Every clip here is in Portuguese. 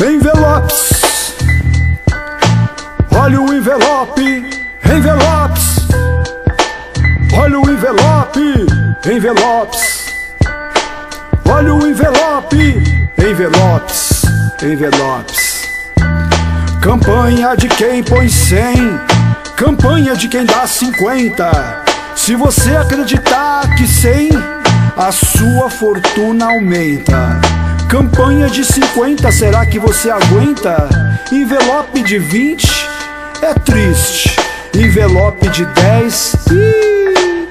Envelopes. Olha o envelope Envelopes. Olha o envelope Envelopes. Olha o envelope Envelopes Envelopes. Campanha de quem põe cem Campanha de quem dá cinquenta. Se você acreditar que cem A sua fortuna aumenta. Campanha de 50, será que você aguenta? Envelope de 20 é triste. Envelope de 10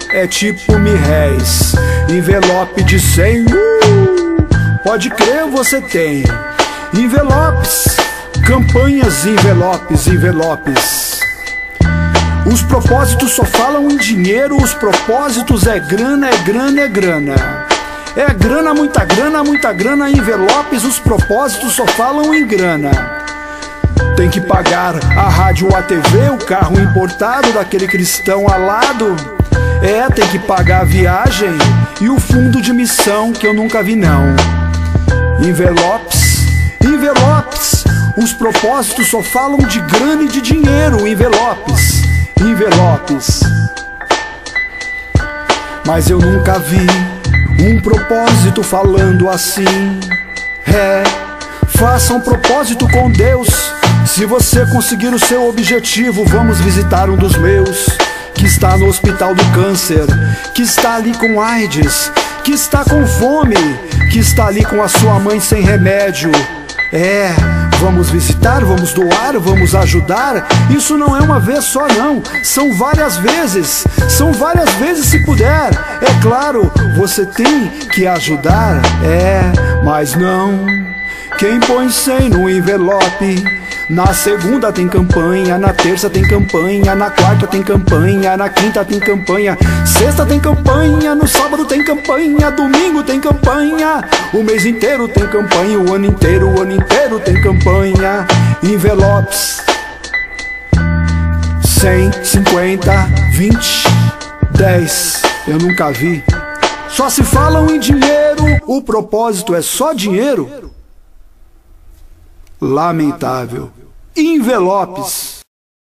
é tipo mil réis. Envelope de 100, uh, pode crer, você tem. Envelopes, campanhas, envelopes, envelopes. Os propósitos só falam em dinheiro, os propósitos é grana, é grana, é grana. É grana, muita grana, muita grana, envelopes, os propósitos só falam em grana. Tem que pagar a rádio, a TV, o carro importado daquele cristão alado. É, tem que pagar a viagem e o fundo de missão que eu nunca vi não. Envelopes, envelopes, os propósitos só falam de grana e de dinheiro. Envelopes, envelopes. Mas eu nunca vi um propósito falando assim. É, faça um propósito com Deus. Se você conseguir o seu objetivo, vamos visitar um dos meus. Que está no hospital do câncer, que está ali com AIDS, que está com fome, que está ali com a sua mãe sem remédio. É, vamos visitar, vamos doar, vamos ajudar. Isso não é uma vez só, não. São várias vezes. São várias vezes se puder. É claro, você tem que ajudar. É, mas não. Quem põe 100 no envelope na segunda tem campanha, na terça tem campanha, na quarta tem campanha, na quinta tem campanha, sexta tem campanha, no sábado tem campanha, domingo tem campanha, o mês inteiro tem campanha, o ano inteiro, o ano inteiro tem campanha. Envelopes 100, 50, 20, 10. Eu nunca vi. Só se falam em dinheiro, o propósito é só dinheiro. Lamentável. Envelopes.